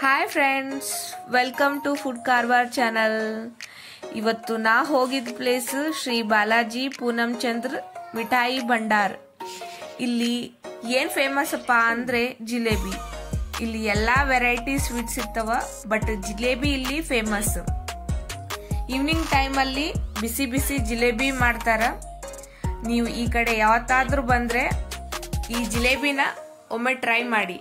Hi friends welcome to food Karwar channel ಇವತ್ತು ನಾ ಹೋಗಿದ್ದ ಪ್ಲೇಸ್ ಶ್ರೀ ಬಾಲಾಜಿ ಪೂನಂ ಚಂದ್ರ ಮಿಠಾಯಿ ಭಂಡಾರ್. ಇಲ್ಲಿ ಏನು ಫೇಮಸ್ ಅಪ್ಪ ಅಂದ್ರೆ ಜಿಲೇಬಿ. ಇಲ್ಲಿ ಎಲ್ಲ ವೆರೈಟಿ ಸ್ವೀಟ್ಸ್ ಇರ್ತಾವ ಬಟ್ ಜಿಲೇಬಿ ಇಲ್ಲಿ ಫೇಮಸ್ ಈವ್ನಿಂಗ್ ಟೈಮಲ್ಲಿ ಬಿಸಿ ಬಿಸಿ ಜಿಲೇಬಿ ಮಾಡ್ತಾರ. ನೀವು ಈ ಕಡೆ ಯಾವತ್ತಾದ್ರೂ ಬಂದರೆ ಈ ಜಿಲೇಬಿನ ಒಮ್ಮೆ ಟ್ರೈ ಮಾಡಿ.